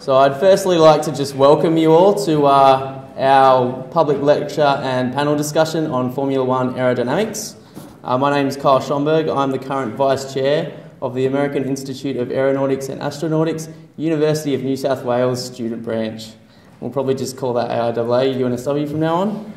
So I'd firstly like to just welcome you all to uh, our public lecture and panel discussion on Formula One aerodynamics. Uh, my name is Kyle Schomburg. I'm the current Vice Chair of the American Institute of Aeronautics and Astronautics, University of New South Wales Student Branch. We'll probably just call that AIAA UNSW from now on.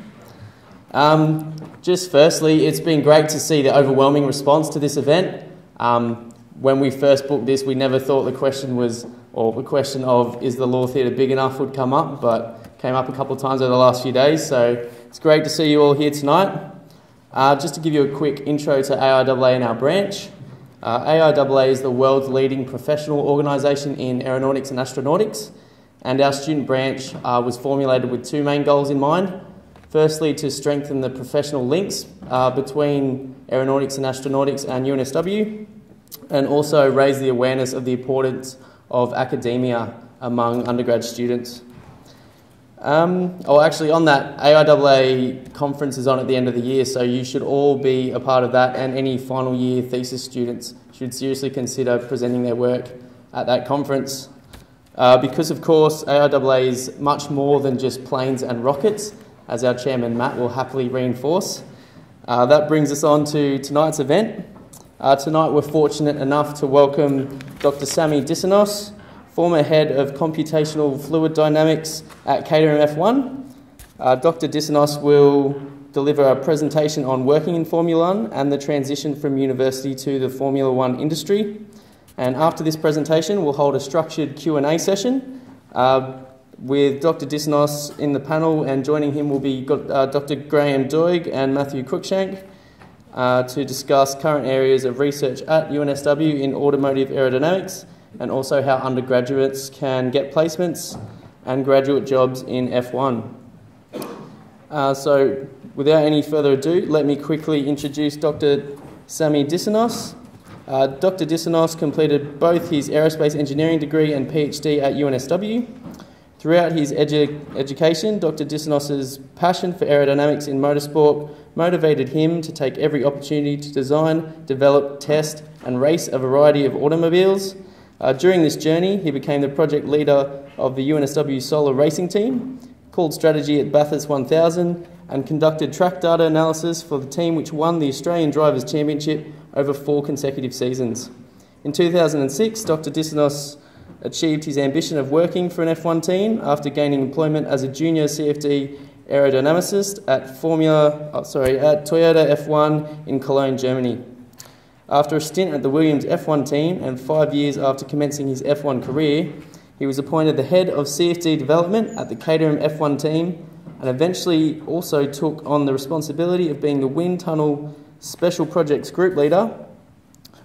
Um, just firstly, it's been great to see the overwhelming response to this event. Um, when we first booked this, we never thought the question was, or the question of, is the Law Theatre big enough would come up, but came up a couple of times over the last few days. So it's great to see you all here tonight. Uh, just to give you a quick intro to AIAA and our branch. Uh, AIAA is the world's leading professional organisation in aeronautics and astronautics, and our student branch uh, was formulated with two main goals in mind. Firstly, to strengthen the professional links uh, between aeronautics and astronautics and UNSW, and also raise the awareness of the importance of academia among undergrad students. Um, oh, actually, on that, AIAA conference is on at the end of the year, so you should all be a part of that, and any final year thesis students should seriously consider presenting their work at that conference. Uh, because, of course, AIAA is much more than just planes and rockets, as our chairman Matt will happily reinforce. Uh, that brings us on to tonight's event. Uh, tonight we're fortunate enough to welcome Dr. Sammy Diasinos, former head of computational fluid dynamics at Caterham F1. Uh, Dr. Diasinos will deliver a presentation on working in Formula One and the transition from university to the Formula One industry. And after this presentation, we'll hold a structured Q&A session uh, with Dr. Diasinos in the panel, and joining him will be uh, Dr. Graham Doig and Matthew Cruikshank uh, to discuss current areas of research at UNSW in automotive aerodynamics and also how undergraduates can get placements and graduate jobs in F1. Uh, so, without any further ado, let me quickly introduce Dr. Sammy Diasinos. Uh, Dr. Diasinos completed both his aerospace engineering degree and PhD at UNSW. Throughout his edu- education, Dr. Diasinos's passion for aerodynamics in motorsport motivated him to take every opportunity to design, develop, test, and race a variety of automobiles. Uh, during this journey, he became the project leader of the UNSW Solar Racing Team, called strategy at Bathurst 1000, and conducted track data analysis for the team which won the Australian Drivers' Championship over four consecutive seasons. In 2006, Dr. Diasinos achieved his ambition of working for an F1 team after gaining employment as a junior CFD aerodynamicist at Formula, oh, sorry, at Toyota F1 in Cologne, Germany. After a stint at the Williams F1 team and five years after commencing his F1 career, he was appointed the head of CFD development at the Caterham F1 team and eventually also took on the responsibility of being the wind tunnel special projects group leader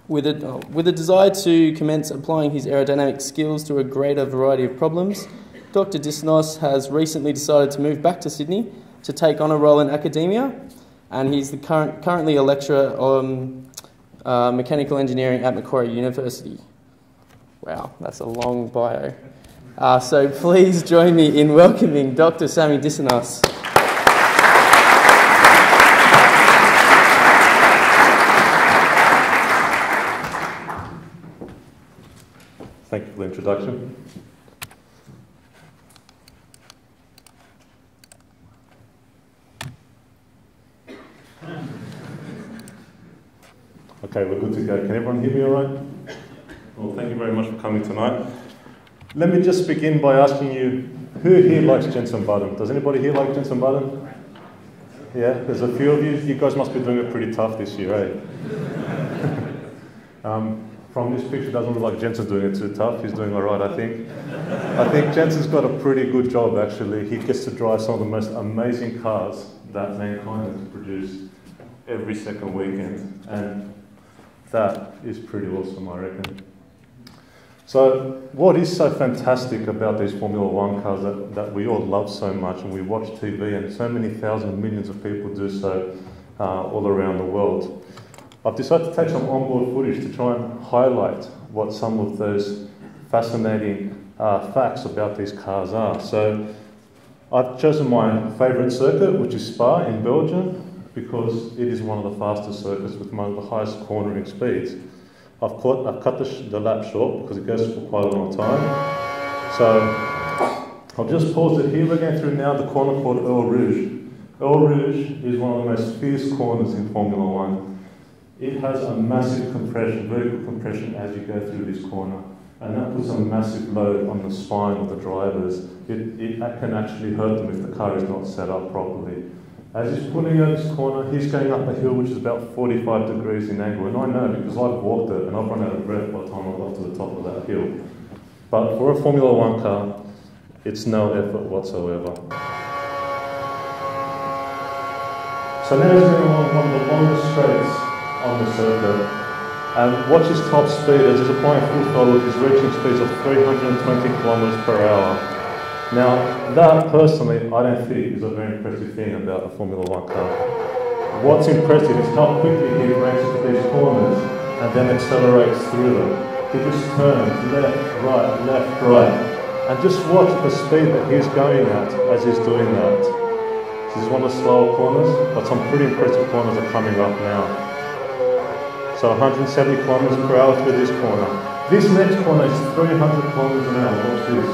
with a, with a desire to commence applying his aerodynamic skills to a greater variety of problems Dr. Diasinos has recently decided to move back to Sydney to take on a role in academia, and he's current, currently a lecturer on uh, mechanical engineering at Macquarie University. Wow, that's a long bio. Uh, so please join me in welcoming Dr. Sammy Diasinos. Thank you for the introduction. Okay, we're good to go. Can everyone hear me all right? Well, thank you very much for coming tonight. Let me just begin by asking you, who here likes Jensen Button? Does anybody here like Jensen Button? Yeah, there's a few of you. You guys must be doing it pretty tough this year, eh? um, from this picture, doesn't look like Jensen's doing it too tough. He's doing all right, I think. I think Jensen's got a pretty good job, actually. He gets to drive some of the most amazing cars that mankind has produced every second weekend. And that is pretty awesome, I reckon. So, what is so fantastic about these Formula One cars that, that we all love so much and we watch TV and so many thousand millions millions of people do so uh, all around the world? I've decided to take some onboard footage to try and highlight what some of those fascinating uh, facts about these cars are. So, I've chosen my favourite circuit, which is Spa in Belgium because it is one of the fastest circuits with one of the highest cornering speeds. I've, caught, I've cut the, the, lap short because it goes for quite a long time. So I'll just pause it here. We're going through now the corner called Eau Rouge. Eau Rouge is one of the most fierce corners in Formula One. It has a massive compression, vertical compression as you go through this corner. And that puts a massive load on the spine of the drivers. It, it can actually hurt them if the car is not set up properly. As he's pulling out this corner, he's going up a hill which is about 45 degrees in angle. And I know because I've walked it and I've run out of breath by the time I got to the top of that hill. But for a Formula One car, it's no effort whatsoever. So now he's going along one of the longest straights on the circuit. And watch his top speed as applying full throttle, he's reaching speeds of 320 kilometers per hour. Now, that personally, I don't think is a very impressive thing about a Formula One car. What's impressive is how quickly he breaks into these corners and then accelerates through them. He just turns left, right, left, right. And just watch the speed that he's going at as he's doing that. This is one of the slower corners, but some pretty impressive corners are coming up now. So 170 kilometers per hour through this corner. This next corner is 300 kilometers an hour. Watch this.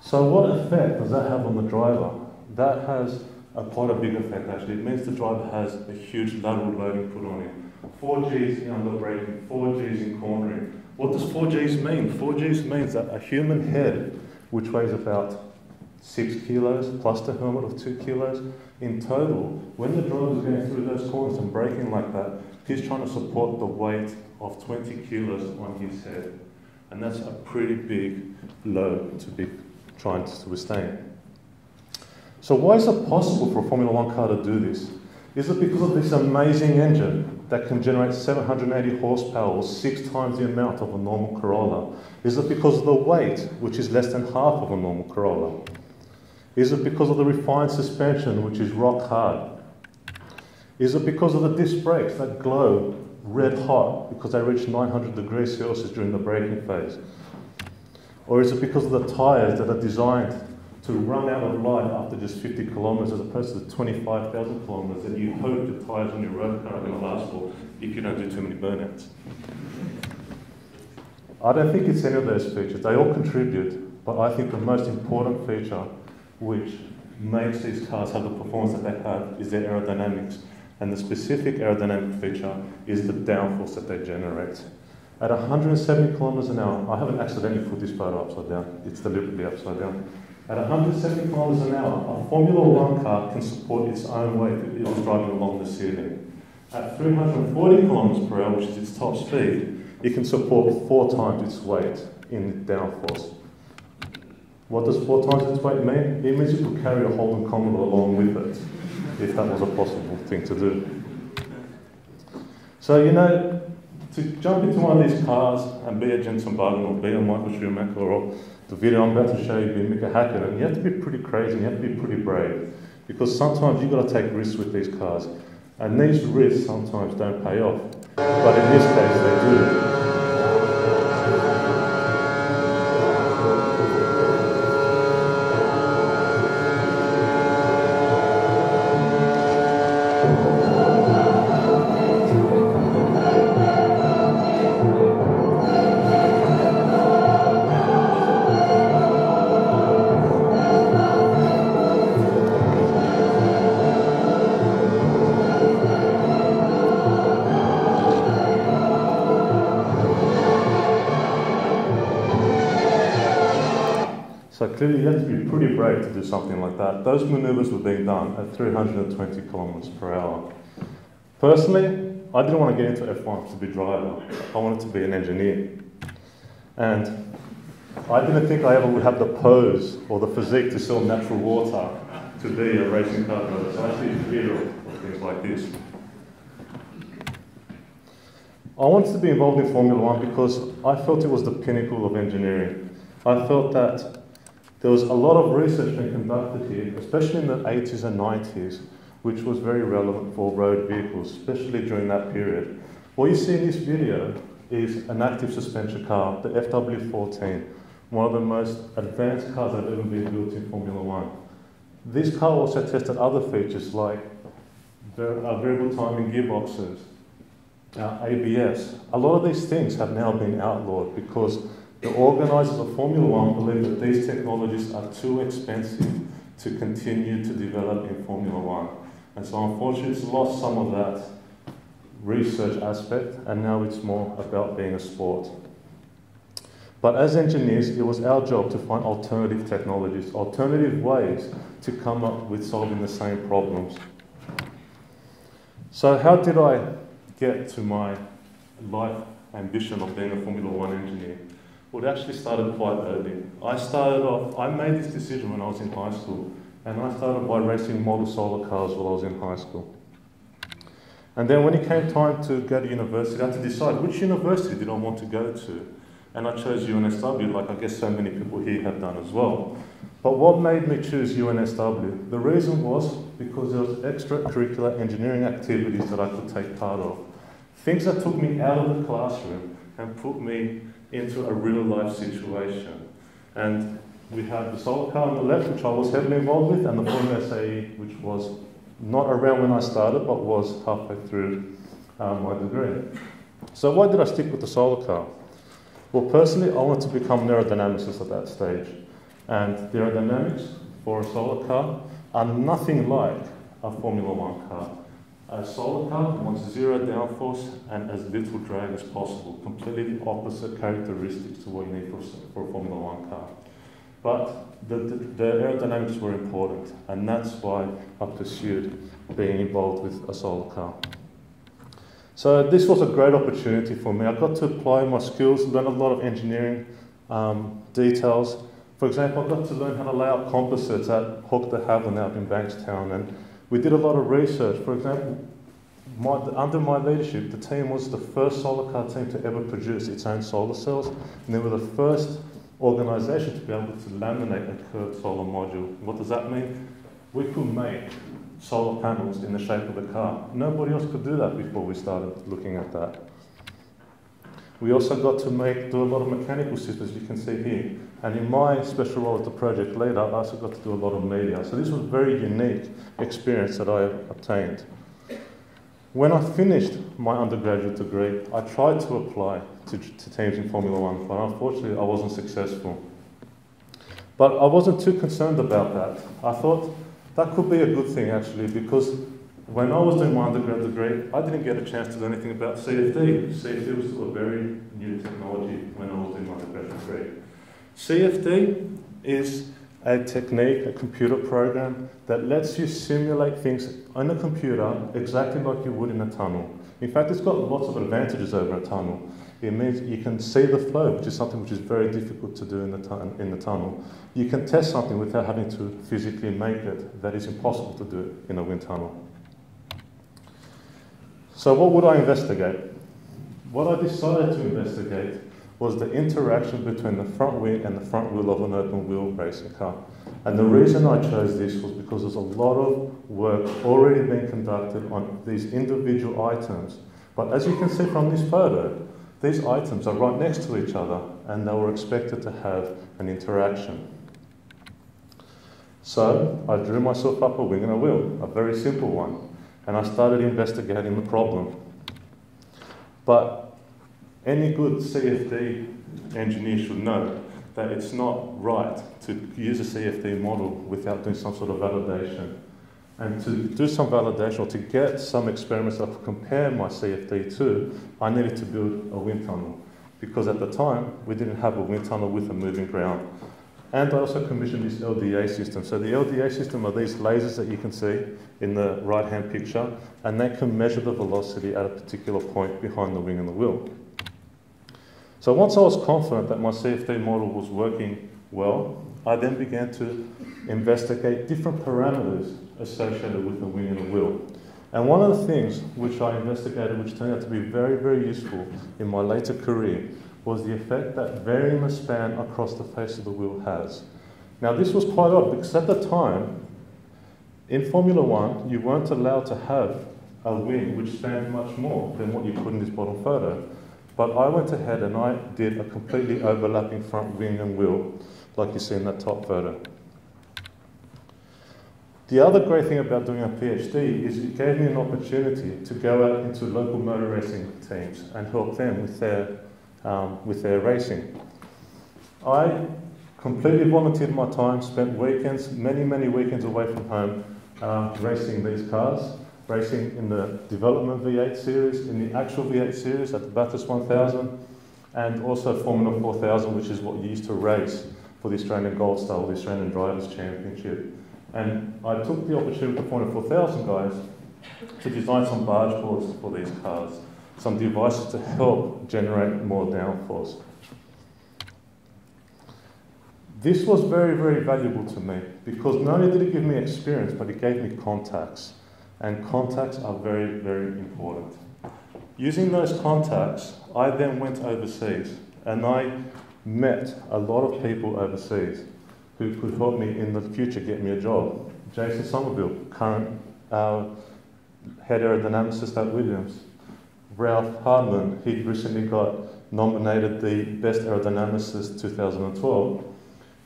So what effect does that have on the driver? That has a quite a big effect actually. It means the driver has a huge lateral loading put on him. 4 Gs in under braking, 4 Gs in cornering. What does 4 Gs mean? 4 Gs means that a human head, which weighs about 6 kilos plus the helmet of 2 kilos, in total, when the driver is going through those corners and braking like that, he's trying to support the weight of 20 kilos on his head. And that's a pretty big load to be trying to withstand. So why is it possible for a Formula One car to do this? Is it because of this amazing engine that can generate 780 horsepower or six times the amount of a normal Corolla? Is it because of the weight, which is less than half of a normal Corolla? Is it because of the refined suspension, which is rock hard? Is it because of the disc brakes that glow red hot because they reach 900 degrees Celsius during the braking phase? Or is it because of the tyres that are designed to run out of life after just 50 kilometres as opposed to the 25,000 kilometres that you hope the tyres on your road car are going to last for if you don't do too many burnouts? I don't think it's any of those features. They all contribute, but I think the most important feature which makes these cars have the performance that they have is their aerodynamics. And the specific aerodynamic feature is the downforce that they generate. At 170 kilometers an hour, I haven't accidentally put this photo upside down, it's deliberately upside down. At 170 kilometers an hour, a Formula One car can support its own weight if it was driving along the ceiling. At 340 kilometers per hour, which is its top speed, it can support four times its weight in downforce. What does four times its weight mean? It means you could carry a Holden Commodore along with it, if that was a possible thing to do. So, you know, to jump into one of these cars and be a Jensen Button or be a Michael Schumacher or the video I'm about to show you be Mika Hakkinen, you have to be pretty crazy and you have to be pretty brave because sometimes you've got to take risks with these cars. And these risks sometimes don't pay off, but in this case they do. Clearly you have to be pretty brave to do something like that. Those maneuvers were being done at 320 kilometers per hour. Personally, I didn't want to get into F1 to be driver. I wanted to be an engineer. And I didn't think I ever would have the pose or the physique to sell natural water to be a racing car driver. So I actually things like this. I wanted to be involved in Formula One because I felt it was the pinnacle of engineering. I felt that there was a lot of research being conducted here, especially in the 80s and 90s, which was very relevant for road vehicles, especially during that period. What you see in this video is an active suspension car, the FW14, one of the most advanced cars that have ever been built in Formula One. This car also tested other features like variable timing gearboxes, uh, ABS. A lot of these things have now been outlawed because the organisers of Formula One believe that these technologies are too expensive to continue to develop in Formula One. And so unfortunately it's lost some of that research aspect and now it's more about being a sport. But as engineers, it was our job to find alternative technologies, alternative ways to come up with solving the same problems. So how did I get to my life ambition of being a Formula One engineer? Well, it actually started quite early. I started off, I made this decision when I was in high school, and I started by racing model solar cars while I was in high school. And then when it came time to go to university, I had to decide which university did I want to go to. And I chose UNSW, like I guess so many people here have done as well. But what made me choose UNSW? The reason was because there was extracurricular engineering activities that I could take part of. Things that took me out of the classroom and put me into a real life situation. And we had the solar car on the left, which I was heavily involved with, and the Formula SAE, which was not around when I started, but was halfway through um, my degree. So why did I stick with the solar car? Well, personally, I wanted to become an aerodynamicist at that stage. And aerodynamics for a solar car are nothing like a Formula One car. A solar car wants zero downforce and as little drag as possible, completely opposite characteristics to what you need for, for a Formula One car. But the, the, the, aerodynamics were important, and that's why I pursued being involved with a solar car. So this was a great opportunity for me. I got to apply my skills, learn a lot of engineering um, details. For example, I got to learn how to lay out composites at Hawker de Havilland out in Bankstown, and we did a lot of research. For example, my, under my leadership, the team was the first solar car team to ever produce its own solar cells, and they were the first organisation to be able to laminate a curved solar module. What does that mean? We could make solar panels in the shape of the car. Nobody else could do that before we started looking at that. We also got to make, do a lot of mechanical systems, you can see here. And in my special role as the project leader, I also got to do a lot of media. So this was a very unique experience that I obtained. When I finished my undergraduate degree, I tried to apply to, to teams in Formula One, but unfortunately I wasn't successful. But I wasn't too concerned about that. I thought that could be a good thing actually because when I was doing my undergrad degree, I didn't get a chance to learn anything about CFD. CFD was still a very new technology when I was doing my undergraduate degree. CFD is a technique, a computer program that lets you simulate things on a computer exactly like you would in a tunnel. In fact, it's got lots of advantages over a tunnel. It means you can see the flow, which is something which is very difficult to do in the, in the tunnel. You can test something without having to physically make it. That is impossible to do in a wind tunnel. So what would I investigate? What I decided to investigate was the interaction between the front wing and the front wheel of an open wheel racing car. And the reason I chose this was because there's a lot of work already being conducted on these individual items. But as you can see from this photo, these items are right next to each other and they were expected to have an interaction. So I drew myself up a wing and a wheel, a very simple one, and I started investigating the problem. But any good CFD engineer should know that it's not right to use a CFD model without doing some sort of validation and to do some validation or to get some experiments that could compare my CFD to, I needed to build a wind tunnel because at the time we didn't have a wind tunnel with a moving ground. And I also commissioned this LDA system. So the LDA system are these lasers that you can see in the right hand picture, and they can measure the velocity at a particular point behind the wing and the wheel. So once I was confident that my CFD model was working well, I then began to investigate different parameters associated with the wing and the wheel. And one of the things which I investigated, which turned out to be very, very useful in my later career, was the effect that varying the span across the face of the wheel has. Now, this was quite odd because at the time, in Formula One, you weren't allowed to have a wing which spanned much more than what you put in this bottom photo. But I went ahead and I did a completely overlapping front wing and wheel, like you see in that top photo. The other great thing about doing a PhD is it gave me an opportunity to go out into local motor racing teams and help them with their, um, with their racing. I completely volunteered my time, spent weekends, many, many weekends away from home, uh, racing these cars, racing in the development V8 series, in the actual V8 series at the Bathurst 1000, and also Formula 4000, which is what you used to race for the Australian Gold Star, the Australian Drivers' Championship. And I took the opportunity with the Formula 4000 guys to design some barge boards for these cars, some devices to help generate more downforce. This was very, very valuable to me because not only did it give me experience, but it gave me contacts. And contacts are very, very important. Using those contacts, I then went overseas and I met a lot of people overseas who could help me in the future get me a job. Jason Somerville, current uh, head aerodynamicist at Williams. Ralph Hardman, he recently got nominated the Best Aerodynamicist 2012.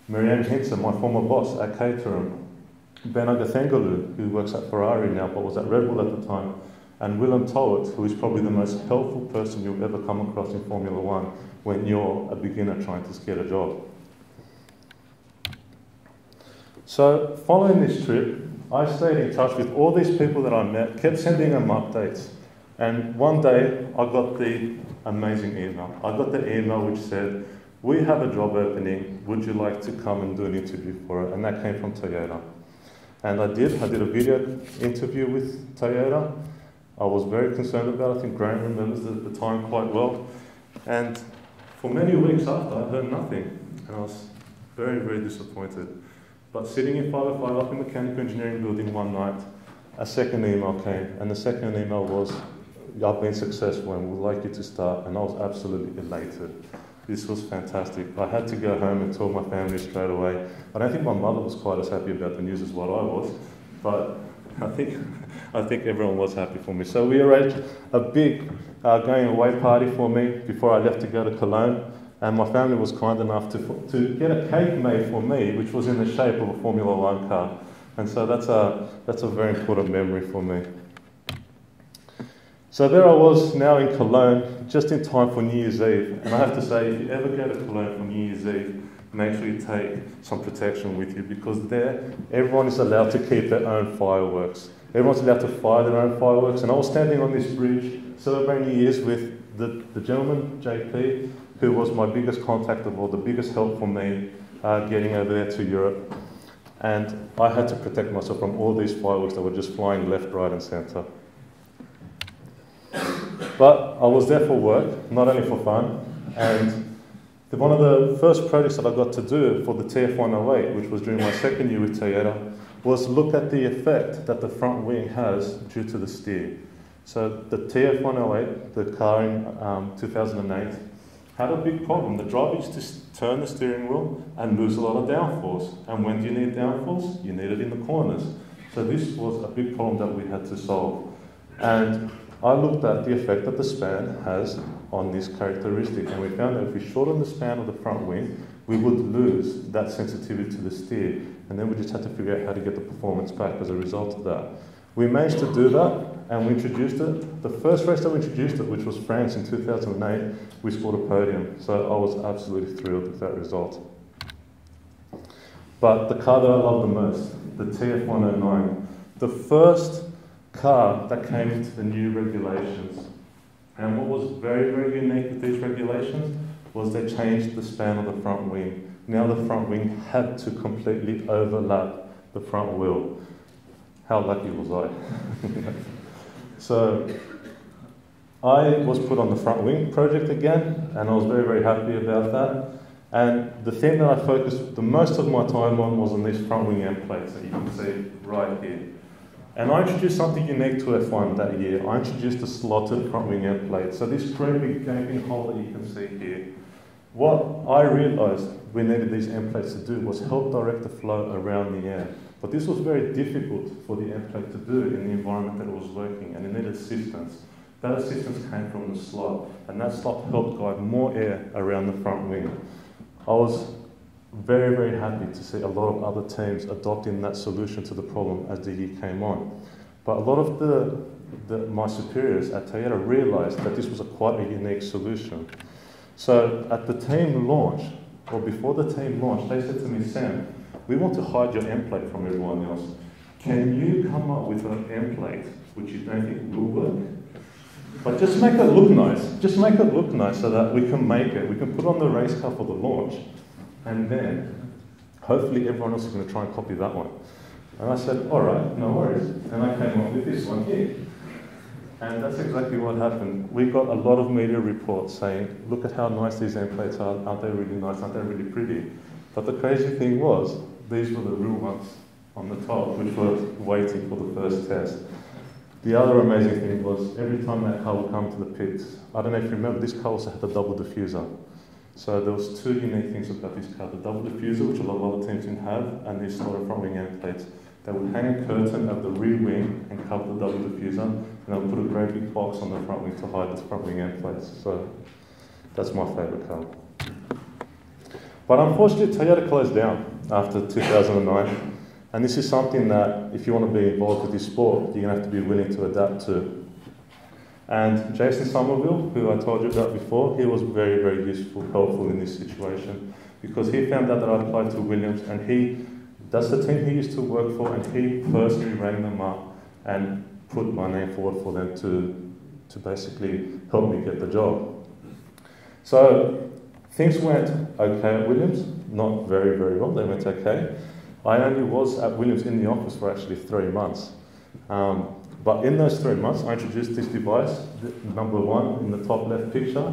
Marianne Hinson, my former boss at Caterham. Ben Agathangelou, who works at Ferrari now but was at Red Bull at the time. And Willem Toet, who is probably the most helpful person you'll ever come across in Formula One when you're a beginner trying to get a job. So, following this trip, I stayed in touch with all these people that I met, kept sending them updates. And one day, I got the amazing email. I got the email which said, We have a job opening. Would you like to come and do an interview for it? And that came from Toyota. And I did. I did a video interview with Toyota. I was very concerned about it. I think Graham remembers the, the time quite well. And for many weeks after, I heard nothing. And I was very, very disappointed. But sitting in 505 up in the mechanical engineering building one night, a second email came, and the second email was, I've been successful and would like you to start, and I was absolutely elated. This was fantastic. I had to go home and tell my family straight away. I don't think my mother was quite as happy about the news as what I was, but I think, I think everyone was happy for me. So we arranged a big uh, going away party for me before I left to go to Cologne. And my family was kind enough to, to get a cake made for me, which was in the shape of a Formula One car. And so that's a, that's a very important memory for me. So there I was now in Cologne, just in time for New Year's Eve. And I have to say, if you ever go to Cologne for New Year's Eve, make sure you take some protection with you because there everyone is allowed to keep their own fireworks. Everyone's allowed to fire their own fireworks. And I was standing on this bridge celebrating New Year's with the, the gentleman, JP, who was my biggest contact of all, the biggest help for me uh, getting over there to Europe. And I had to protect myself from all these fireworks that were just flying left, right, and centre. But I was there for work, not only for fun. And the, one of the first projects that I got to do for the TF108, which was during my second year with Toyota, was look at the effect that the front wing has due to the steer. So the TF108, the car in um, 2008, had a big problem. The driver used to turn the steering wheel and lose a lot of downforce. And when do you need downforce? You need it in the corners. So this was a big problem that we had to solve. And I looked at the effect that the span has on this characteristic, and we found that if we shorten the span of the front wing, we would lose that sensitivity to the steer, and then we just had to figure out how to get the performance back as a result of that. We managed to do that, and we introduced it. The first race that we introduced it, which was France in 2008, we scored a podium, so I was absolutely thrilled with that result. But the car that I love the most, the TF109, the first car that came into the new regulations. And what was very, very unique with these regulations was they changed the span of the front wing. Now the front wing had to completely overlap the front wheel. How lucky was I? so I was put on the front wing project again, and I was very, very happy about that. And the thing that I focused the most of my time on was on these front wing end plates that you can see right here. And I introduced something unique to F1 that year. I introduced a slotted front wing end plate. So this big gaping hole that you can see here. What I realized we needed these end plates to do was help direct the flow around the air. But this was very difficult for the end plate to do in the environment that it was working, and it needed assistance. That assistance came from the slot, and that slot helped guide more air around the front wing. I was very, very happy to see a lot of other teams adopting that solution to the problem as the year came on. But a lot of the, the my superiors at Toyota realized that this was a quite a unique solution. So at the team launch, or before the team launch, they said to me, Sam, we want to hide your end plate from everyone else. Can you come up with an end plate which you don't think will work? But just make it look nice. Just make it look nice so that we can make it. We can put on the race car for the launch, and then hopefully everyone else is going to try and copy that one. And I said, all right, no worries. And I came up with this one here. And that's exactly what happened. We got a lot of media reports saying, look at how nice these end plates are. Aren't they really nice? Aren't they really pretty? But the crazy thing was, these were the real ones on the top, which were waiting for the first test. The other amazing thing was every time that car would come to the pits, I don't know if you remember, this car also had a double diffuser. So there was two unique things about this car, the double diffuser, which a lot of other teams didn't have, and these sort of front wing end plates. They would hang a curtain over the rear wing and cover the double diffuser, and they would put a great big box on the front wing to hide the front wing end plates. So that's my favourite car. But unfortunately, Toyota closed down after 2009. And this is something that, if you want to be involved with this sport, you're going to have to be willing to adapt to. And Jason Somerville, who I told you about before, he was very, very useful, helpful in this situation because he found out that I applied to Williams and he, that's the team he used to work for, and he personally rang them up and put my name forward for them to, to basically help me get the job. So things went okay at Williams, not very, very well, they went okay. I only was at Williams in the office for actually three months. Um, but in those three months, I introduced this device, number one in the top left picture,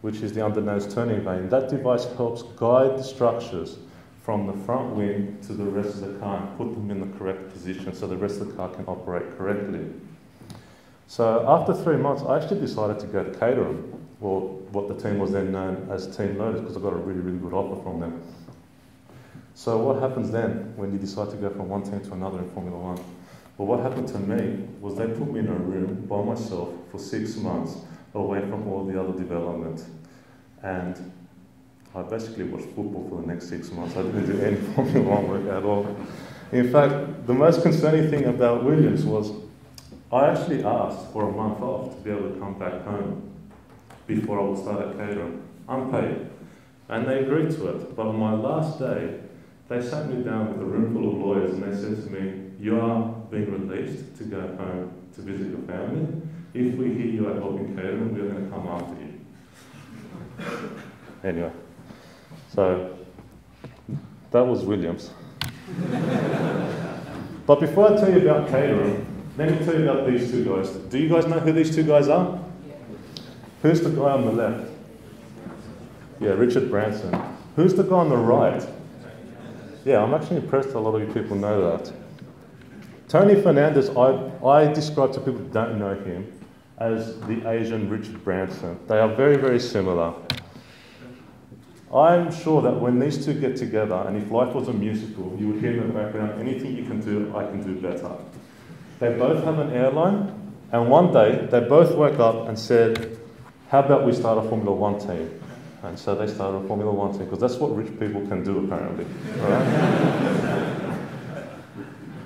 which is the undernose turning vane. That device helps guide the structures from the front wing to the rest of the car and put them in the correct position so the rest of the car can operate correctly. So after three months, I actually decided to go to Caterham, or what the team was then known as Team Lotus, because I got a really, really good offer from them. So what happens then when you decide to go from one team to another in Formula One? Well, what happened to me was they put me in a room by myself for six months away from all the other development. And I basically watched football for the next six months. I didn't do any Formula One work at all. In fact, the most concerning thing about Williams was I actually asked for a month off to be able to come back home before I would start at Caterham, unpaid. And they agreed to it. But on my last day, they sat me down with a room full of lawyers and they said to me, You are being released to go home to visit your family. If we hear you at Hawking Caterham, we're going to come after you. anyway, so that was Williams. but before I tell you about Caterham, let me tell you about these two guys. Do you guys know who these two guys are? Who's the guy on the left? Yeah, Richard Branson. Who's the guy on the right? Yeah, I'm actually impressed a lot of you people know that. Tony Fernandes, I, I describe to people who don't know him as the Asian Richard Branson. They are very, very similar. I'm sure that when these two get together, and if life was a musical, you would hear in the background, anything you can do, I can do better. They both have an airline, and one day they both woke up and said, How about we start a Formula One team? And so they started a Formula One team because that's what rich people can do, apparently. Right?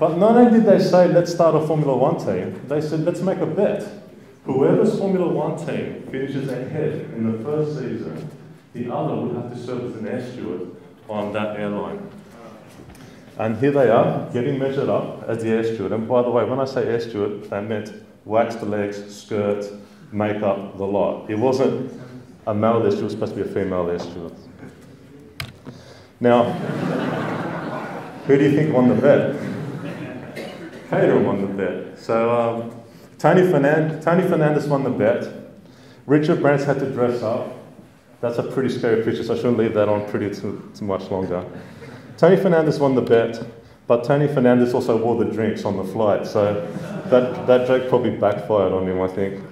But not only did they say, let's start a Formula One team, they said, let's make a bet. Whoever's Formula One team finishes ahead in the first season, the other would have to serve as an air steward on that airline. And here they are, getting measured up as the air steward. And by the way, when I say air steward, I meant waxed legs, skirt, makeup, the lot. It wasn't a male air steward it was supposed to be a female air steward. Now, who do you think won the bet? Caterham won the bet. So um, Tony, Fernand- Tony Fernandes won the bet. Richard Branson had to dress up. That's a pretty scary picture, so I shouldn't leave that on pretty too, too much longer. Tony Fernandes won the bet, but Tony Fernandes also wore the drinks on the flight, so that, that joke probably backfired on him, I think.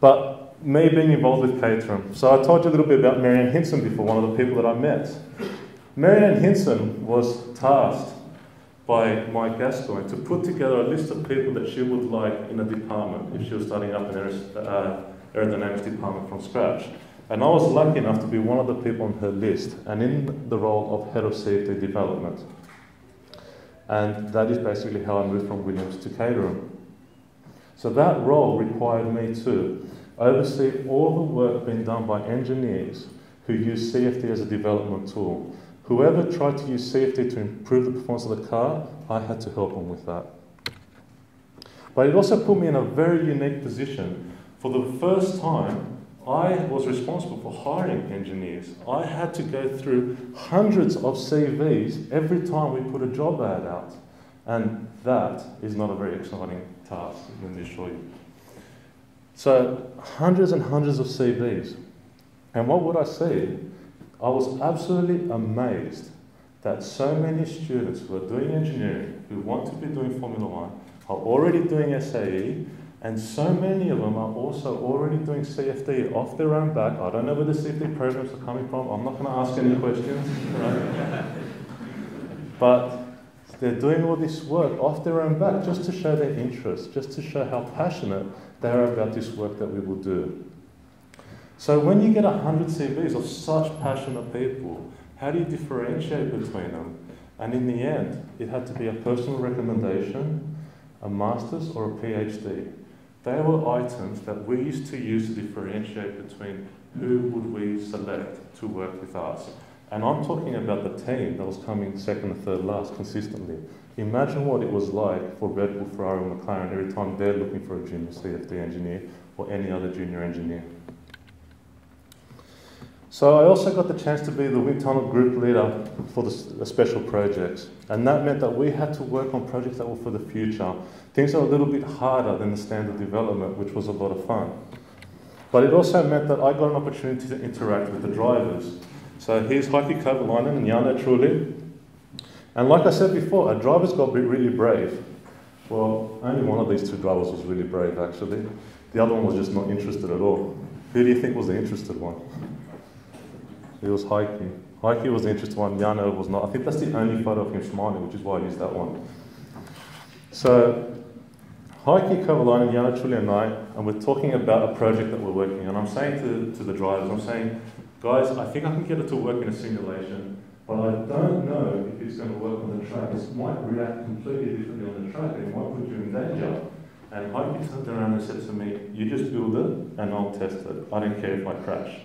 But me being involved with Caterham. So I told you a little bit about Marianne Hinson before, one of the people that I met. Marianne Hinson was tasked by Mike Gascoyne to put together a list of people that she would like in a department if she was starting up an uh, aerodynamics department from scratch. And I was lucky enough to be one of the people on her list and in the role of head of CFD development. And that is basically how I moved from Williams to Caterham. So that role required me to oversee all the work being done by engineers who use CFD as a development tool. Whoever tried to use CFD to improve the performance of the car, I had to help them with that. But it also put me in a very unique position. For the first time, I was responsible for hiring engineers. I had to go through hundreds of CVs every time we put a job ad out. And that is not a very exciting task, let me assure you. So, hundreds and hundreds of CVs. And what would I see? I was absolutely amazed that so many students who are doing engineering, who want to be doing Formula One, are already doing SAE, and so many of them are also already doing CFD off their own back. I don't know where the CFD programs are coming from. I'm not going to ask any questions. Right? but they're doing all this work off their own back just to show their interest, just to show how passionate they are about this work that we will do. So when you get 100 CVs of such passionate people, how do you differentiate between them? And in the end, it had to be a personal recommendation, a master's, or a PhD. They were items that we used to use to differentiate between who would we select to work with us. And I'm talking about the team that was coming second or third last consistently. Imagine what it was like for Red Bull, Ferrari, McLaren every time they're looking for a junior CFD engineer or any other junior engineer. So I also got the chance to be the wind tunnel group leader for the, special projects. And that meant that we had to work on projects that were for the future. Things were a little bit harder than the standard development, which was a lot of fun. But it also meant that I got an opportunity to interact with the drivers. So here's Heikki Kovalainen and Jarno Trulli. And like I said before, our driver's got really brave. Well, only one of these two drivers was really brave, actually. The other one was just not interested at all. Who do you think was the interested one? It was Heikki. Heikki was the interesting one, Jarno was not. I think that's the only photo of him smiling, which is why I used that one. So, Heikki Kovalainen, Jarno Trulli and I, and we're talking about a project that we're working on. I'm saying to, to the drivers, I'm saying, guys, I think I can get it to work in a simulation, but I don't know if it's going to work on the track. It might react completely differently on the track, and it might put you in danger. And Heikki turned around and said to me, you just build it, and I'll test it. I don't care if I crash.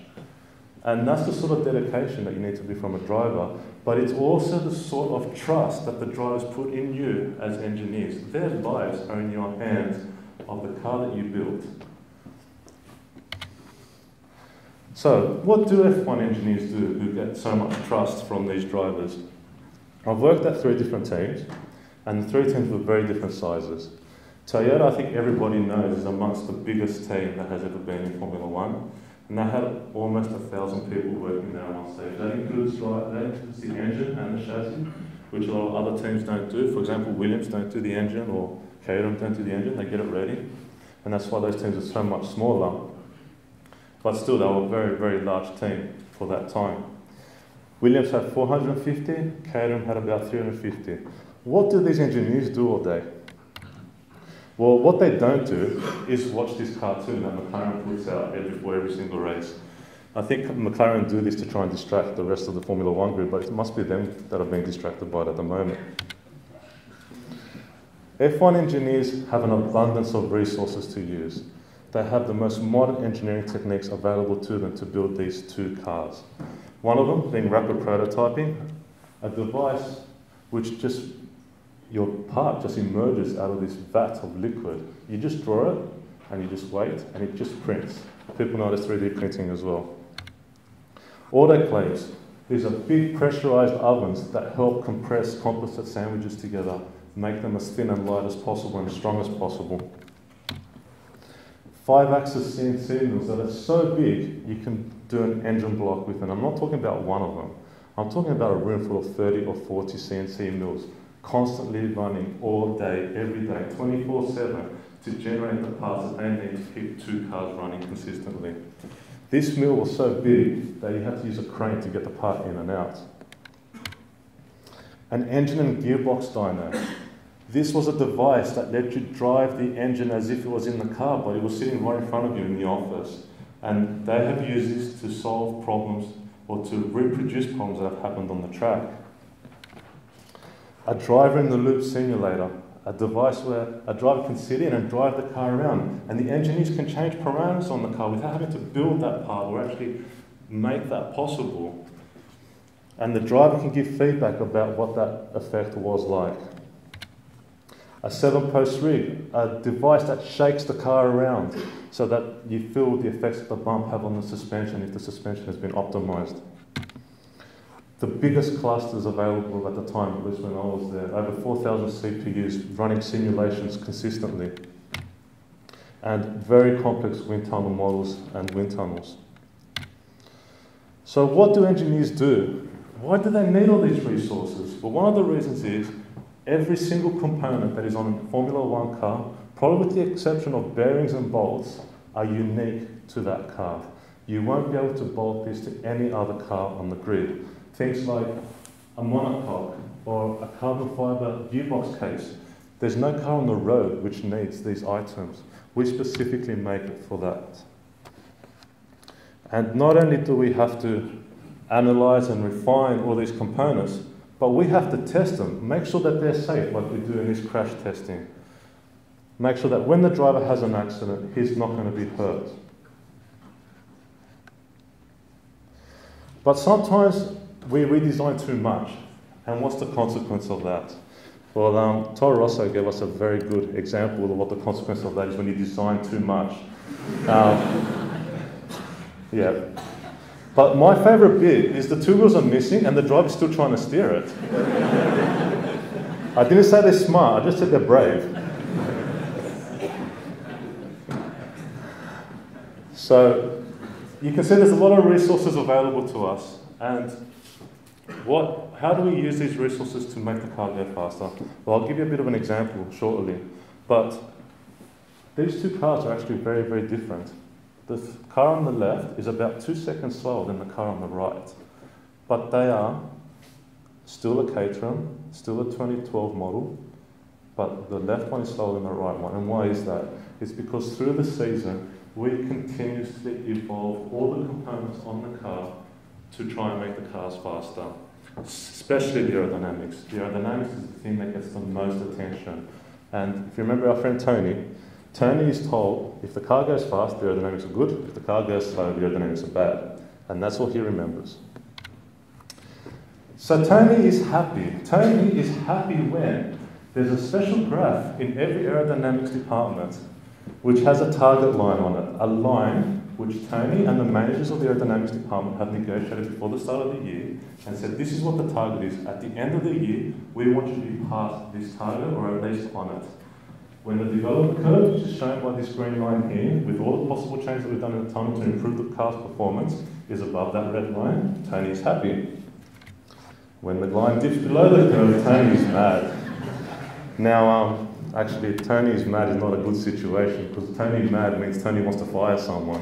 And that's the sort of dedication that you need to be from a driver. But it's also the sort of trust that the drivers put in you as engineers. Their lives are in your hands of the car that you built. So, what do F1 engineers do who get so much trust from these drivers? I've worked at three different teams, and the three teams were very different sizes. Toyota, I think everybody knows, is amongst the biggest team that has ever been in Formula One. And they had almost a thousand people working there on one stage. That includes, that includes the engine and the chassis, which a lot of other teams don't do. For example, Williams don't do the engine, or Caterham don't do the engine, they get it ready. And that's why those teams are so much smaller. But still, they were a very, very large team for that time. Williams had 450, Caterham had about 350. What do these engineers do all day? Well, what they don't do is watch this cartoon that McLaren puts out before every single race. I think McLaren do this to try and distract the rest of the Formula One group, but it must be them that are being distracted by it at the moment. F1 engineers have an abundance of resources to use. They have the most modern engineering techniques available to them to build these two cars. One of them being rapid prototyping, a device which just your part just emerges out of this vat of liquid. You just draw it and you just wait and it just prints. People know there's 3D printing as well. Autoclaves. These are big pressurized ovens that help compress composite sandwiches together, make them as thin and light as possible and as strong as possible. Five axis CNC mills that are so big you can do an engine block with them. I'm not talking about one of them. I'm talking about a room full of 30 or 40 CNC mills constantly running all day, every day, 24 7 to generate the parts that they need to keep two cars running consistently. This mill was so big that you had to use a crane to get the part in and out. An engine and gearbox dyno. This was a device that let you drive the engine as if it was in the car, but it was sitting right in front of you in the office. And they have used this to solve problems or to reproduce problems that have happened on the track. A driver in the loop simulator, a device where a driver can sit in and drive the car around, and the engineers can change parameters on the car without having to build that part or actually make that possible. And the driver can give feedback about what that effect was like. A seven post rig, a device that shakes the car around so that you feel the effects that the bump have on the suspension if the suspension has been optimized. The biggest clusters available at the time, at least when I was there, over 4,000 CPUs running simulations consistently, and very complex wind tunnel models and wind tunnels. So, what do engineers do? Why do they need all these resources? Well, one of the reasons is every single component that is on a Formula One car, probably with the exception of bearings and bolts, are unique to that car. You won't be able to bolt this to any other car on the grid. Things like a monocoque or a carbon fibre gearbox case. There's no car on the road which needs these items. We specifically make it for that. And not only do we have to analyze and refine all these components, but we have to test them, make sure that they're safe, like we do in this crash testing. Make sure that when the driver has an accident, he's not going to be hurt. But sometimes we redesign too much. And what's the consequence of that? Well, um, Toro Rosso gave us a very good example of what the consequence of that is when you design too much. Um, yeah. But my favourite bit is the two wheels are missing and the driver's still trying to steer it. I didn't say they're smart, I just said they're brave. So you can see there's a lot of resources available to us. And what, how do we use these resources to make the car go faster? Well, I'll give you a bit of an example shortly. But these two cars are actually very, very different. The car on the left is about two seconds slower than the car on the right. But they are still a Caterham, still a 2012 model, but the left one is slower than the right one. And why is that? It's because through the season, we continuously evolve all the components on the car to try and make the cars faster, especially the aerodynamics. The aerodynamics is the thing that gets the most attention. And if you remember our friend Tony, Tony is told if the car goes fast, the aerodynamics are good, if the car goes slow, the aerodynamics are bad. And that's all he remembers. So Tony is happy. Tony is happy when there's a special graph in every aerodynamics department which has a target line on it, a line which Tony and the managers of the aerodynamics department have negotiated before the start of the year and said this is what the target is. At the end of the year, we want you to be past this target or at least on it. When the development curve, which is shown by this green line here, with all the possible changes that we've done in the tunnel to improve the car's performance, is above that red line, Tony is happy. When the line dips below the curve, Tony is mad. Now, um, actually, Tony's mad is not a good situation because Tony mad means Tony wants to fire someone.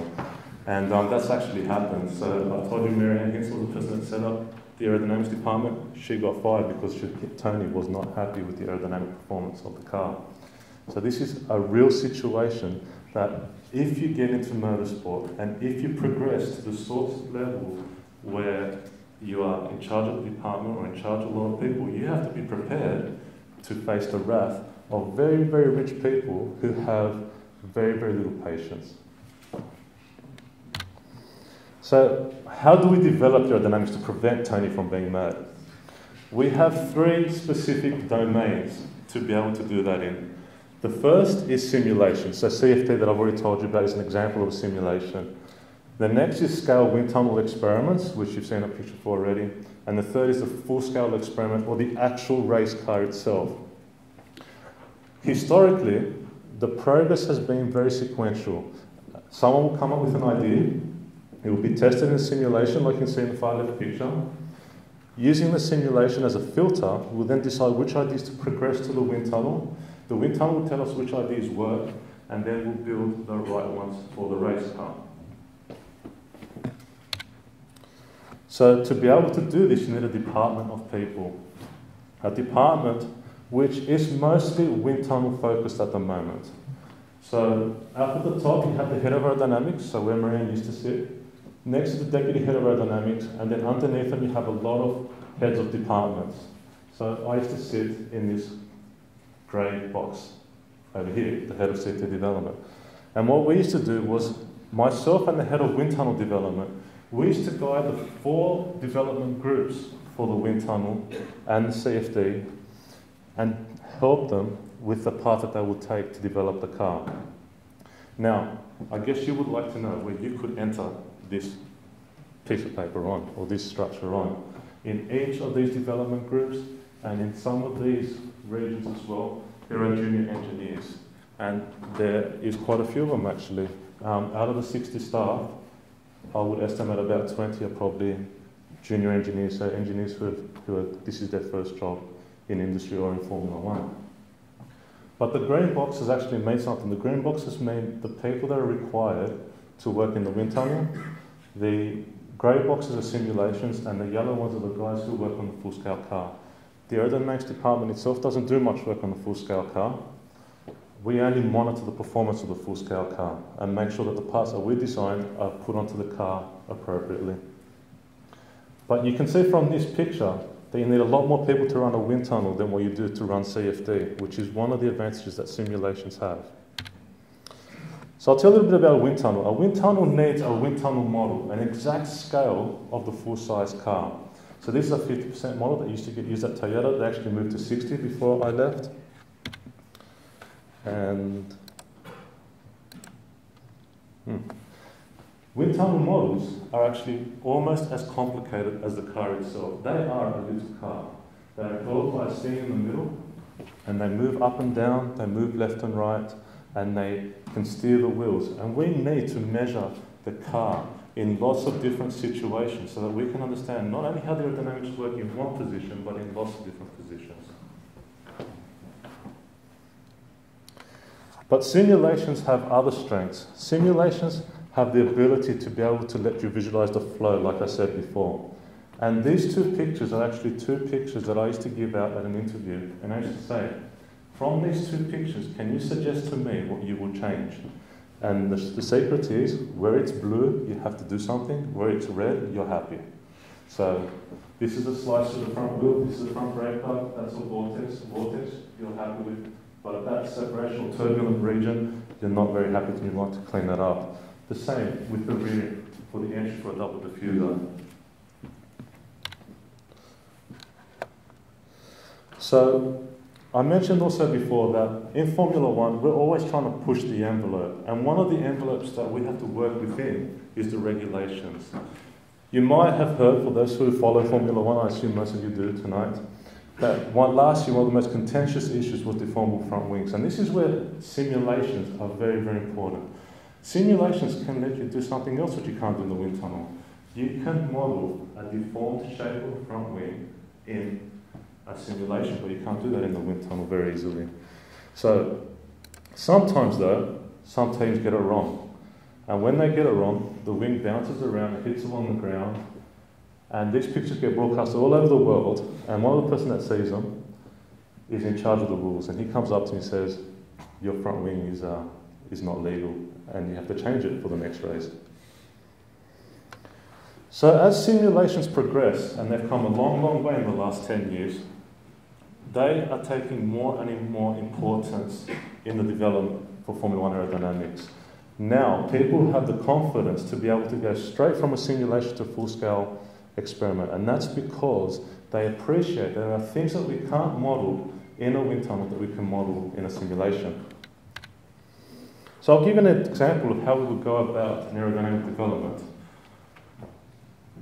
And um, that's actually happened. So I told you Mary Ann Hinsel, the person that set up the aerodynamics department, she got fired because she, Tony was not happy with the aerodynamic performance of the car. So this is a real situation that if you get into motorsport and if you progress to the sort of level where you are in charge of the department or in charge of a lot of people, you have to be prepared to face the wrath of very, very rich people who have very, very little patience. So, how do we develop aerodynamics to prevent Tony from being mad? We have three specific domains to be able to do that in. The first is simulation. So, CFD, that I've already told you about, is an example of a simulation. The next is scale wind tunnel experiments, which you've seen a picture for already. And the third is the full scale experiment or the actual race car itself. Historically, the progress has been very sequential. Someone will come up with an idea, it will be tested in a simulation, like you can see in the far left picture. Using the simulation as a filter, we'll then decide which ideas to progress to the wind tunnel. The wind tunnel will tell us which ideas work, and then we'll build the right ones for the race car. So to be able to do this, you need a department of people. A department which is mostly wind tunnel focused at the moment. So up at the top you have the head of aerodynamics, so where Marianne used to sit. Next to the deputy head of aerodynamics, and then underneath them you have a lot of heads of departments. So I used to sit in this grey box over here, the head of CFD development. And what we used to do was myself and the head of wind tunnel development, we used to guide the four development groups for the wind tunnel and the CFD and help them with the path that they would take to develop the car. Now, I guess you would like to know where you could enter this piece of paper on, or this structure on. In each of these development groups, and in some of these regions as well, there are junior engineers. And there is quite a few of them actually. Um, out of the 60 staff, I would estimate about 20 are probably junior engineers, so engineers who, have, who are, this is their first job in industry or in Formula One. But the green box has actually made something. The green box has made the people that are required to work in the wind tunnel. The grey boxes are simulations, and the yellow ones are the guys who work on the full scale car. The aerodynamics department itself doesn't do much work on the full scale car. We only monitor the performance of the full scale car and make sure that the parts that we design are put onto the car appropriately. But you can see from this picture that you need a lot more people to run a wind tunnel than what you do to run CFD, which is one of the advantages that simulations have. So I'll tell you a bit about a wind tunnel. A wind tunnel needs a wind tunnel model, an exact scale of the full-size car. So this is a 50% model that used to get used at Toyota. They actually moved to 60 before I left. And hmm. Wind tunnel models are actually almost as complicated as the car itself. They are a little car. They are called by a steam in the middle, and they move up and down, they move left and right, and they can steer the wheels. And we need to measure the car in lots of different situations so that we can understand not only how the aerodynamics work in one position, but in lots of different positions. But simulations have other strengths. Simulations have the ability to be able to let you visualize the flow, like I said before. And these two pictures are actually two pictures that I used to give out at an interview. And I used to say, from these two pictures, can you suggest to me what you will change? And the, the secret is, where it's blue, you have to do something. Where it's red, you're happy. So this is a slice of the front wheel, this is the front brake pad, that's a vortex. Vortex, you're happy with. But if that separation or turbulent region, you're not very happy and you'd like to clean that up. The same with the rear for the entry for a double diffuser. So I mentioned also before that in Formula One, we're always trying to push the envelope. And one of the envelopes that we have to work within is the regulations. You might have heard, for those who follow Formula One, I assume most of you do tonight, that one, last year one of the most contentious issues was deformable front wings. And this is where simulations are very, very important. Simulations can let you do something else that you can't do in the wind tunnel. You can model a deformed shape of the front wing in a simulation, but you can't do that in the wind tunnel very easily. So sometimes though, some teams get it wrong. And when they get it wrong, the wing bounces around, hits along the ground, and these pictures get broadcast all over the world, and one of the person that sees them is in charge of the rules, and he comes up to me and says, your front wing is, uh, is not legal and you have to change it for the next race. So as simulations progress, and they've come a long, long way in the last 10 years, they are taking more and more importance in the development for Formula One aerodynamics. Now, people have the confidence to be able to go straight from a simulation to full-scale experiment, and that's because they appreciate there are things that we can't model in a wind tunnel that we can model in a simulation. So I'll give an example of how we would go about an aerodynamic development.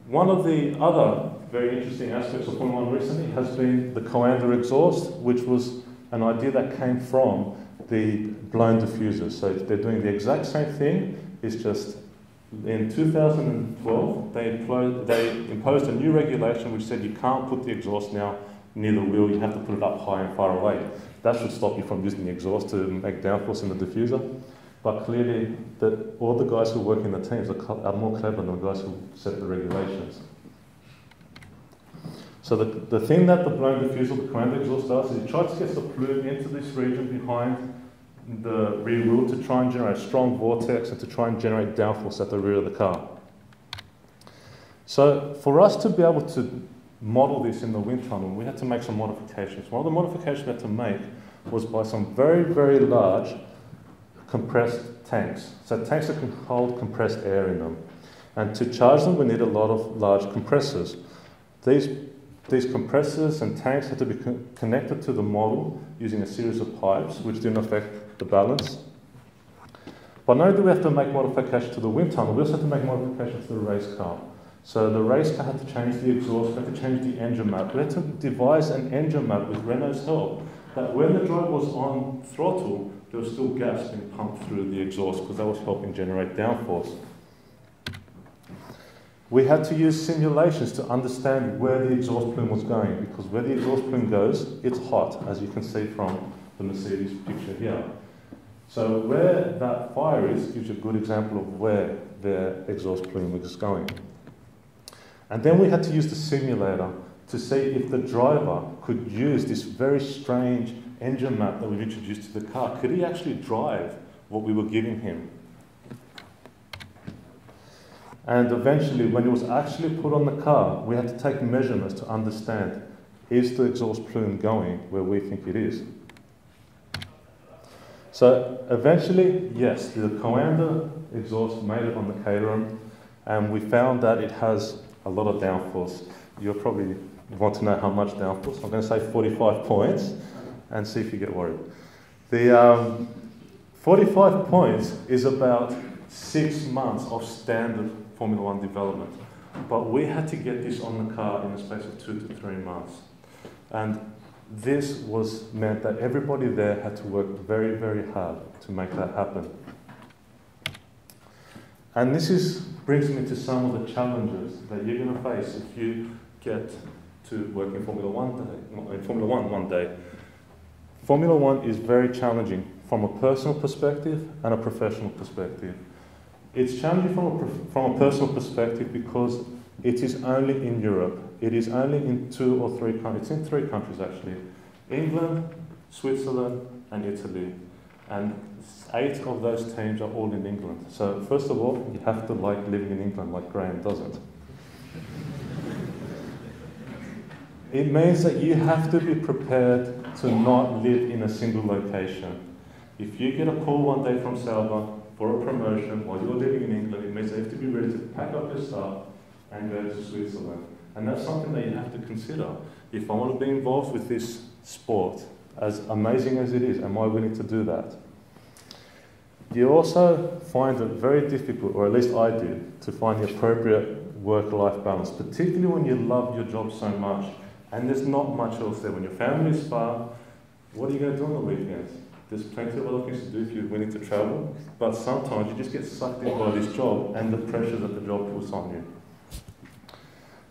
One of the other very interesting aspects of Formula One recently has been the Coanda exhaust, which was an idea that came from the blown diffusers. So they're doing the exact same thing, it's just in 2012 they, they imposed a new regulation which said you can't put the exhaust now near the wheel, you have to put it up high and far away. That should stop you from using the exhaust to make downforce in the diffuser. But clearly, that all the guys who work in the teams are, are more clever than the guys who set the regulations. So the, the thing that the blown diffusal, the Coanda exhaust does is it tries to get the plume into this region behind the rear wheel to try and generate strong vortex and to try and generate downforce at the rear of the car. So for us to be able to model this in the wind tunnel, we had to make some modifications. One of the modifications we had to make was by some very, very large compressed tanks. So tanks that can hold compressed air in them. And to charge them, we need a lot of large compressors. These, these compressors and tanks had to be co- connected to the model using a series of pipes, which didn't affect the balance. But not only do we have to make modifications to the wind tunnel, we also have to make modifications to the race car. So the race car had to change the exhaust, had to change the engine map. We had to devise an engine map with Renault's help that when the drive was on throttle, there was still gas being pumped through the exhaust because that was helping generate downforce. We had to use simulations to understand where the exhaust plume was going because where the exhaust plume goes, it's hot, as you can see from the Mercedes picture here. So where that fire is gives you a good example of where the exhaust plume is going. And then we had to use the simulator to see if the driver could use this very strange engine map that we've introduced to the car. Could he actually drive what we were giving him? And eventually, when it was actually put on the car, we had to take measurements to understand is the exhaust plume going where we think it is? So eventually, yes, the Coanda exhaust made it on the Caterham, and we found that it has a lot of downforce. You'll probably want to know how much downforce. I'm going to say 45 points and see if you get worried. The um, 45 points is about six months of standard Formula One development. But we had to get this on the car in the space of two to three months. And this was meant that everybody there had to work very, very hard to make that happen. And this is, brings me to some of the challenges that you're going to face if you get to work in Formula One day, in Formula One one day. Formula One is very challenging from a personal perspective and a professional perspective. It's challenging from a, from a personal perspective because it is only in Europe. It is only in two or three countries. It's in three countries actually England, Switzerland, and Italy. And eight of those teams are all in England. So, first of all, you have to like living in England like Graham doesn't. It means that you have to be prepared to not live in a single location. If you get a call one day from Sauber for a promotion while you're living in England, it means you have to be ready to pack up your stuff and go to Switzerland. And that's something that you have to consider. If I want to be involved with this sport, as amazing as it is, am I willing to do that? You also find it very difficult, or at least I did, to find the appropriate work life balance, particularly when you love your job so much and there's not much else there. When your family is far, what are you going to do on the weekends? There's plenty of other things to do if you're willing to travel, but sometimes you just get sucked in by this job and the pressure that the job puts on you.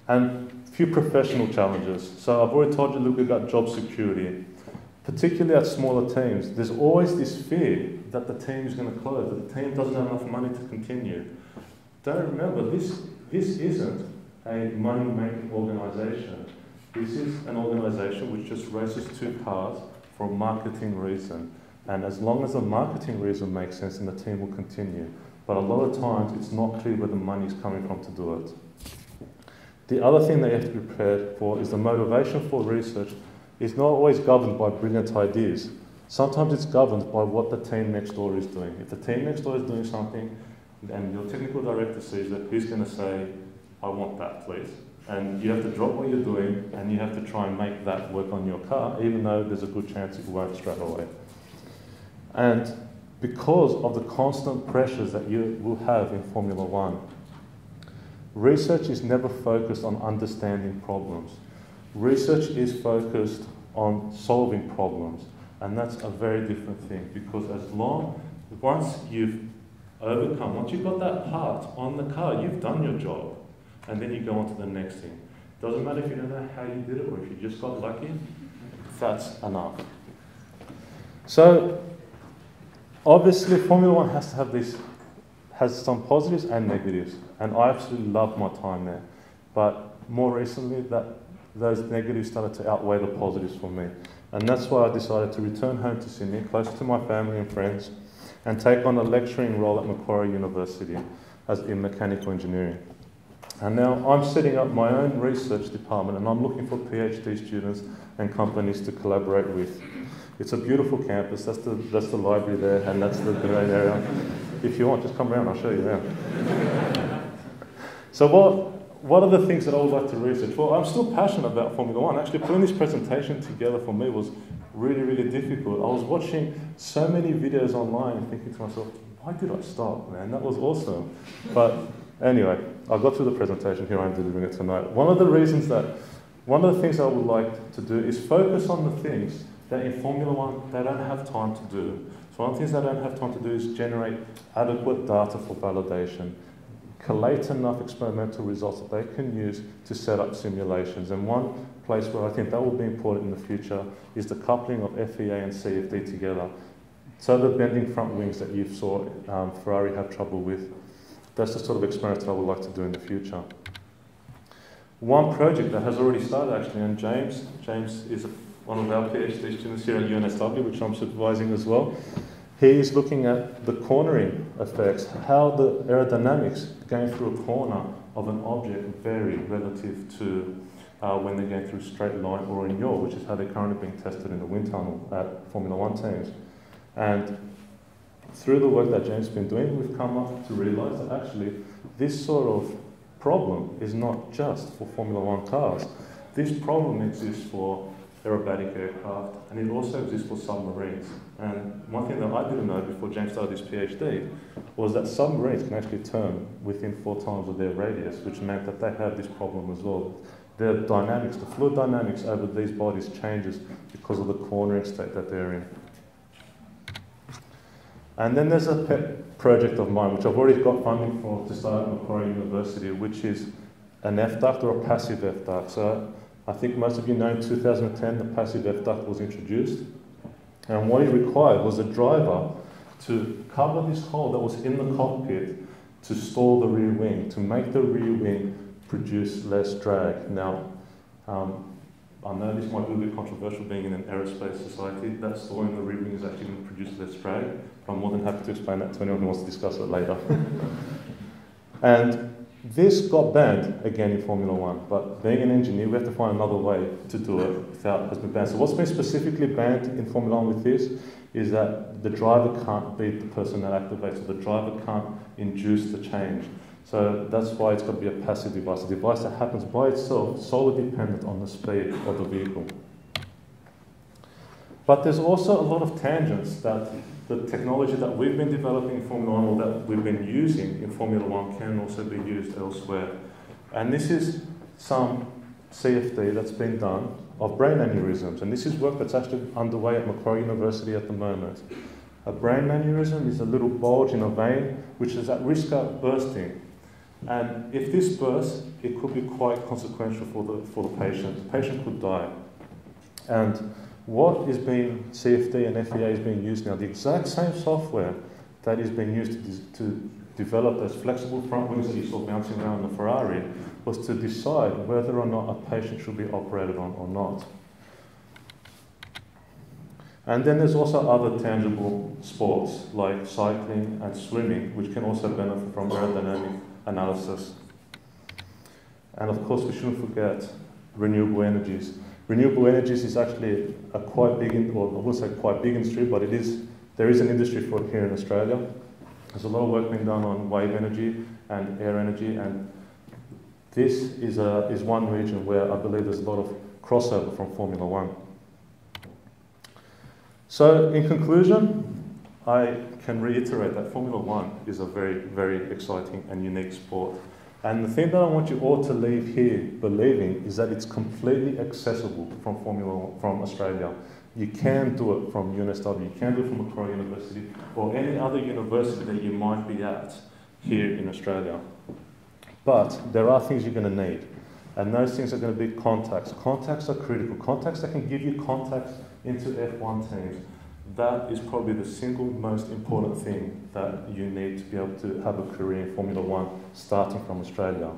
And a few professional challenges. So I've already told you a little bit about job security. Particularly at smaller teams, there's always this fear that the team is going to close, that the team doesn't have enough money to continue. Don't remember, this, this isn't a money-making organisation. This is an organisation which just races two cars for a marketing reason. And as long as the marketing reason makes sense, then the team will continue. But a lot of times it's not clear where the money is coming from to do it. The other thing that you have to be prepared for is the motivation for research is not always governed by brilliant ideas. Sometimes it's governed by what the team next door is doing. If the team next door is doing something and your technical director sees it, who's going to say, I want that, please? And you have to drop what you're doing and you have to try and make that work on your car, even though there's a good chance it won't straight away. And because of the constant pressures that you will have in Formula One, research is never focused on understanding problems. Research is focused on solving problems, and that's a very different thing because as long, once you've overcome, once you've got that part on the car, you've done your job and then you go on to the next thing. Doesn't matter if you don't know how you did it or if you just got lucky, that's enough. So, obviously, Formula One has to have this, has some positives and negatives, and I absolutely love my time there. But more recently, that those negatives started to outweigh the positives for me. And that's why I decided to return home to Sydney, close to my family and friends, and take on a lecturing role at Macquarie University as in mechanical engineering. And now I'm setting up my own research department and I'm looking for PhD students and companies to collaborate with. It's a beautiful campus, that's the, that's the library there and that's the main area. If you want, just come around, I'll show you around. so what, what are the things that I would like to research? Well, I'm still passionate about Formula One. Actually, putting this presentation together for me was really, really difficult. I was watching so many videos online thinking to myself, why did I stop, man? That was awesome. But anyway, I got through the presentation, here I am delivering it tonight. One of the reasons that, one of the things I would like to do is focus on the things that in Formula One they don't have time to do. So one of the things they don't have time to do is generate adequate data for validation, collate enough experimental results that they can use to set up simulations. And one place where I think that will be important in the future is the coupling of FEA and CFD together. So the bending front wings that you saw um, Ferrari have trouble with, that's the sort of experiment that I would like to do in the future. One project that has already started actually, and James, James is one of our PhD students here at UNSW, which I'm supervising as well. He is looking at the cornering effects, how the aerodynamics going through a corner of an object vary relative to uh, when they're going through straight line or in yaw, which is how they're currently being tested in the wind tunnel at Formula One teams. And through the work that James has been doing, we've come up to realise that actually this sort of problem is not just for Formula One cars. This problem exists for aerobatic aircraft, and it also exists for submarines. And one thing that I didn't know before James started his PhD was that submarines can actually turn within four times of their radius, which meant that they have this problem as well. The dynamics, the fluid dynamics over these bodies changes because of the cornering state that they're in. And then there's a pet project of mine, which I've already got funding for to start at Macquarie University, which is an F duct or a passive F duct. So I think most of you know in 2010 the passive F duct was introduced. And what it required was a driver to cover this hole that was in the cockpit to stall the rear wing, to make the rear wing produce less drag. Now, um, I know this might be a bit controversial being in an aerospace society. That stalling the rear wing is actually going to produce less drag, I'm more than happy to explain that to anyone who wants to discuss it later. and this got banned again in Formula One, but being an engineer, we have to find another way to do it without it has been banned. So what's been specifically banned in Formula One with this is that the driver can't be the person that activates, or the driver can't induce the change. So that's why it's got to be a passive device, a device that happens by itself, solely dependent on the speed of the vehicle. But there's also a lot of tangents that the technology that we've been developing in Formula One or that we've been using in Formula One can also be used elsewhere. And this is some CFD that's been done of brain aneurysms. And this is work that's actually underway at Macquarie University at the moment. A brain aneurysm is a little bulge in a vein which is at risk of bursting. And if this bursts, it could be quite consequential for the, for the patient. The patient could die. And what is being CFD and FEA is being used now, the exact same software that is being used to, to develop those flexible front wings that you saw bouncing around the Ferrari was to decide whether or not a patient should be operated on or not. And then there's also other tangible sports like cycling and swimming, which can also benefit from aerodynamic analysis. And of course, we shouldn't forget renewable energies. Renewable energies is actually a quite big, in, well, I wouldn't say quite big industry, but it is, there is an industry for it here in Australia. There's a lot of work being done on wave energy and air energy, and this is, a, is one region where I believe there's a lot of crossover from Formula One. So, in conclusion, I can reiterate that Formula One is a very, very exciting and unique sport. And the thing that I want you all to leave here believing is that it's completely accessible from Formula from Australia. You can do it from UNSW, you can do it from Macquarie University, or any other university that you might be at here in Australia. But there are things you're going to need. And those things are going to be contacts. Contacts are critical. Contacts that can give you contacts into F1 teams. That is probably the single most important thing that you need to be able to have a career in Formula One starting from Australia.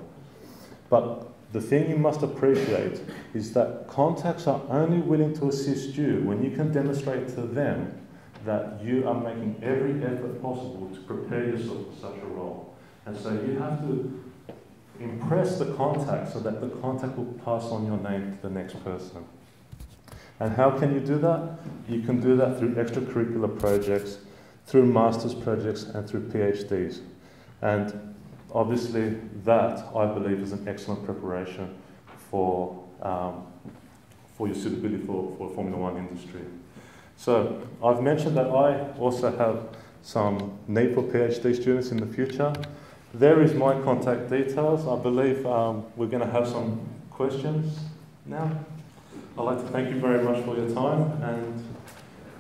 But the thing you must appreciate is that contacts are only willing to assist you when you can demonstrate to them that you are making every effort possible to prepare yourself for such a role. And so you have to impress the contact so that the contact will pass on your name to the next person. And how can you do that? You can do that through extracurricular projects, through master's projects, and through PhDs. And obviously, that I believe is an excellent preparation for, um, for your suitability for, for Formula One industry. So, I've mentioned that I also have some need for PhD students in the future. There is my contact details. I believe um, we're going to have some questions now. I'd like to thank you very much for your time and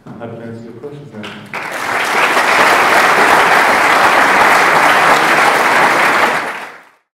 I happy to answer your questions now.